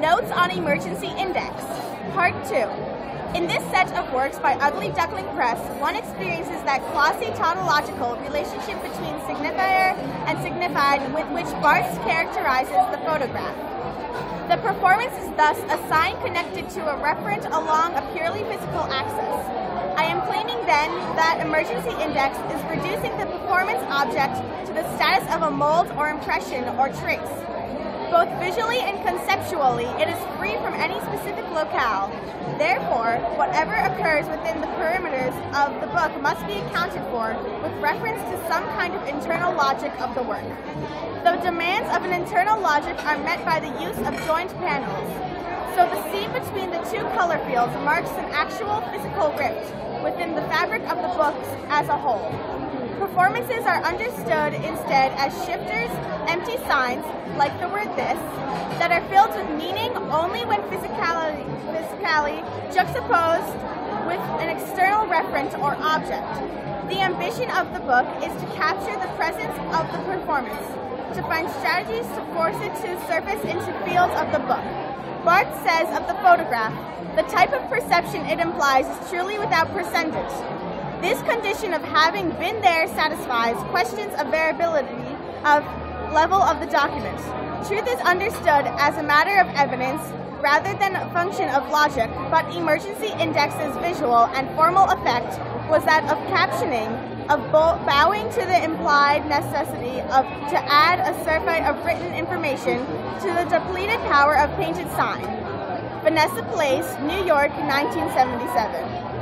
Notes on Emergency Index, Part 2. In this set of works by Ugly Duckling Press, one experiences that quasi-tautological relationship between signifier and signified with which Barthes characterizes the photograph. The performance is thus a sign connected to a referent along a purely physical axis. I am claiming then that emergency index is reducing the performance object to the status of a mold or impression or trace. Both visually and conceptually, it is free from any specific locale. Therefore, whatever occurs within the perimeters of the book must be accounted for with reference to some kind of internal logic of the work. The demands of an internal logic are met by the use of joined panels. So the seam between the two color fields marks an actual physical rift within the fabric of the books as a whole. Performances are understood instead as shifters, empty signs, like the word this, that are filled with meaning only when physicality, physically juxtaposed with an external reference or object. The ambition of the book is to capture the presence of the performance, to find strategies to force it to surface into fields of the book. Barthes says of the photograph, the type of perception it implies is truly without percentage. This condition of having been there satisfies questions of variability of level of the document. Truth is understood as a matter of evidence rather than a function of logic, but emergency index's visual and formal effect was that of captioning, of bowing to the implied necessity of to add a surfeit of written information to the depleted power of painted sign. Vanessa Place, New York, 1977.